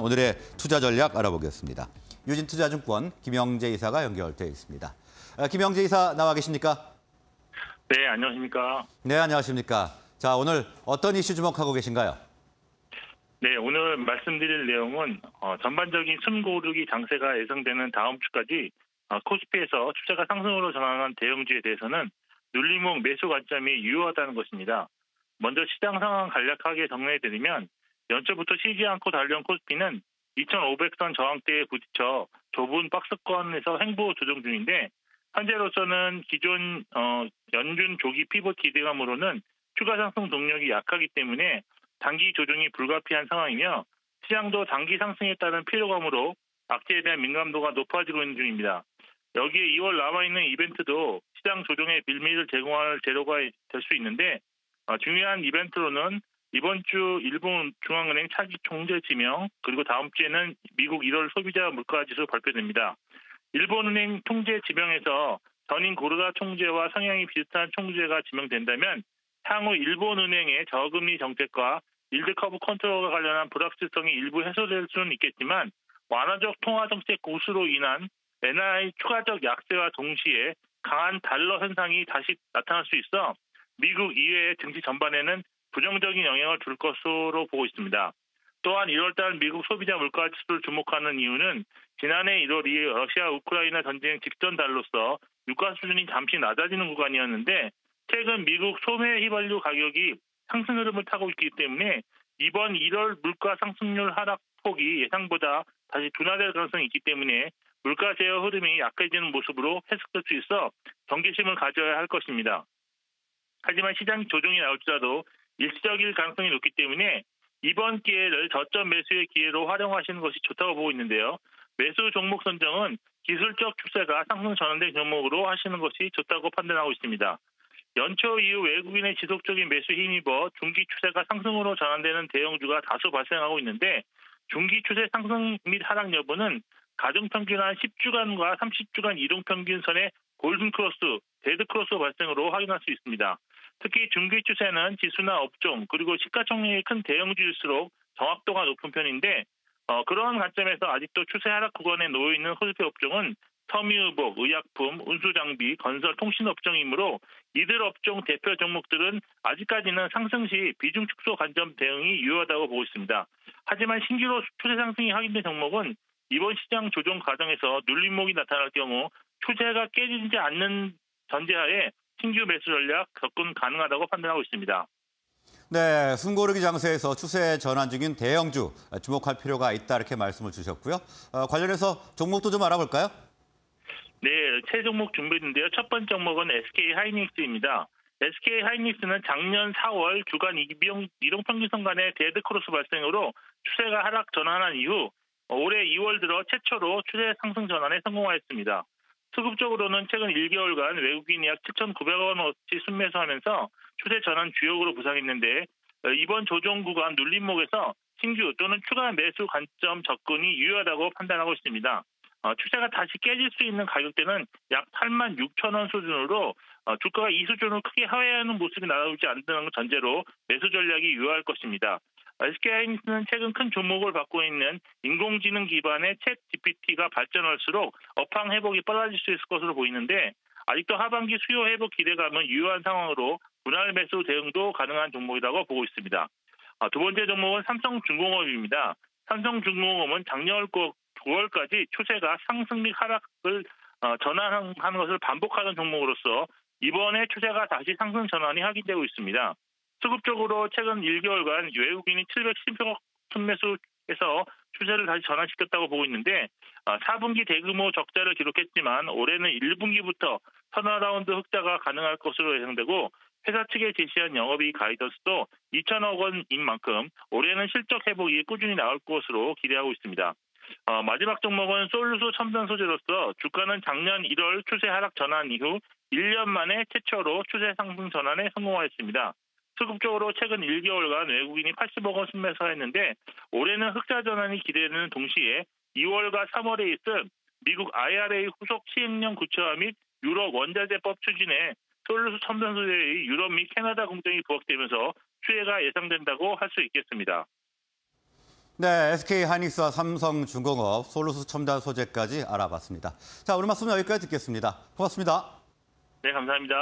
오늘의 투자 전략 알아보겠습니다. 유진 투자증권 김영재 이사가 연결돼 있습니다. 아, 김영재 이사 나와 계십니까? 네, 안녕하십니까. 네, 안녕하십니까. 자, 오늘 어떤 이슈 주목하고 계신가요? 네, 오늘 말씀드릴 내용은 어, 전반적인 숨고르기 장세가 예상되는 다음 주까지 어, 코스피에서 투자가 상승으로 전환한 대형주에 대해서는 눌림목 매수 관점이 유효하다는 것입니다. 먼저 시장 상황 간략하게 정리해드리면 연초부터 쉬지 않고 달려온 코스피는 2,500선 저항대에 부딪혀 좁은 박스권에서 행보 조정 중인데 현재로서는 기존 어, 연준 조기 피벗 기대감으로는 추가 상승 동력이 약하기 때문에 단기 조정이 불가피한 상황이며 시장도 단기 상승에 따른 피로감으로 악재에 대한 민감도가 높아지고 있는 중입니다. 여기에 2월 남아있는 이벤트도 시장 조정에 빌미를 제공할 재료가 될 수 있는데 어, 중요한 이벤트로는 이번 주 일본 중앙은행 차기 총재 지명 그리고 다음 주에는 미국 1월 소비자 물가지수 발표됩니다. 일본은행 총재 지명에서 전인 구로다 총재와 성향이 비슷한 총재가 지명된다면 향후 일본은행의 저금리 정책과 yield curve control과 관련한 불확실성이 일부 해소될 수는 있겠지만 완화적 통화 정책 고수로 인한 엔화의 추가적 약세와 동시에 강한 달러 현상이 다시 나타날 수 있어 미국 이외의 증시 전반에는 부정적인 영향을 줄 것으로 보고 있습니다. 또한 1월달 미국 소비자 물가 지수를 주목하는 이유는 지난해 1월 이 러시아 우크라이나 전쟁 직전 달로서 유가 수준이 잠시 낮아지는 구간이었는데 최근 미국 소매 휘발유 가격이 상승 흐름을 타고 있기 때문에 이번 1월 물가 상승률 하락폭이 예상보다 다시 둔화될 가능성이 있기 때문에 물가 제어 흐름이 약해지는 모습으로 해석될 수 있어 경계심을 가져야 할 것입니다. 하지만 시장 조정이 나올지라도 일시적일 가능성이 높기 때문에 이번 기회를 저점 매수의 기회로 활용하시는 것이 좋다고 보고 있는데요. 매수 종목 선정은 기술적 추세가 상승 전환된 종목으로 하시는 것이 좋다고 판단하고 있습니다. 연초 이후 외국인의 지속적인 매수 힘입어 중기 추세가 상승으로 전환되는 대형주가 다수 발생하고 있는데 중기 추세 상승 및 하락 여부는 가중평균 한 10주간과 30주간 이동평균선의 골든크로스, 데드크로스 발생으로 확인할 수 있습니다. 특히 중기 추세는 지수나 업종 그리고 시가총액이 큰 대형주일수록 정확도가 높은 편인데 어, 그런 관점에서 아직도 추세 하락 구간에 놓여 있는 코스피 업종은 섬유의복, 의약품, 운수장비, 건설, 통신업종이므로 이들 업종 대표 종목들은 아직까지는 상승 시 비중 축소 관점 대응이 유효하다고 보고 있습니다. 하지만 신규로 추세 상승이 확인된 종목은 이번 시장 조정 과정에서 눌림목이 나타날 경우 추세가 깨지지 않는 전제하에 신규 매수 전략 접근 가능하다고 판단하고 있습니다. 네, 숨고르기 장세에서 추세 전환 중인 대형주 주목할 필요가 있다 이렇게 말씀을 주셨고요. 어, 관련해서 종목도 좀 알아볼까요? 네, 세 종목 준비했는데요. 첫 번째 종목은 SK 하이닉스입니다. SK 하이닉스는 작년 4월 주간 이동, 이동평균선 간의 데드크로스 발생으로 추세가 하락 전환한 이후 올해 2월 들어 최초로 추세 상승 전환에 성공하였습니다. 수급적으로는 최근 1개월간 외국인이 약 7,900원 어치 순매수하면서 추세 전환 주역으로 부상했는데 어, 이번 조정 구간 눌림목에서 신규 또는 추가 매수 관점 접근이 유효하다고 판단하고 있습니다. 어, 추세가 다시 깨질 수 있는 가격대는 약 8만 6천 원 수준으로 어, 주가가 이 수준을 크게 하회하는 모습이 나오지 않는 전제로 매수 전략이 유효할 것입니다. SK하이닉스는 최근 큰 주목을 받고 있는 인공지능 기반의 챗 GPT가 발전할수록 업황 회복이 빨라질 수 있을 것으로 보이는데 아직도 하반기 수요 회복 기대감은 유효한 상황으로 분할 매수 대응도 가능한 종목이라고 보고 있습니다. 아, 두 번째 종목은 삼성중공업입니다. 삼성중공업은 작년 9월까지 추세가 상승 및 하락을 어, 전환하는 것을 반복하는 종목으로서 이번에 추세가 다시 상승 전환이 확인되고 있습니다. 수급적으로 최근 1개월간 외국인이 710억 순매수에서 추세를 다시 전환시켰다고 보고 있는데 4분기 아, 대규모 적자를 기록했지만 올해는 1분기부터 turnaround 흑자가 가능할 것으로 예상되고 회사 측에 제시한 영업이익 가이던스도 2천억 원인 만큼 올해는 실적 회복이 꾸준히 나올 것으로 기대하고 있습니다. 어, 마지막 종목은 솔루스 첨단 소재로서 주가는 작년 1월 추세 하락 전환 이후 1년 만에 최초로 추세 상승 전환에 성공하였습니다. 수급적으로 최근 1개월간 외국인이 80억 원 순매수했는데 올해는 흑자 전환이 기대되는 동시에 2월과 3월에 있은 미국 IRA 후속 시행령 구체화 및 유럽 원자재법 추진에 솔루스 첨단 소재의 유럽 및 캐나다 공장이 부각되면서 수혜가 예상된다고 할 수 있겠습니다. 네, SK 하이닉스와 삼성중공업, 솔루스 첨단 소재까지 알아봤습니다. 자, 오늘 말씀 여기까지 듣겠습니다. 고맙습니다. 네, 감사합니다.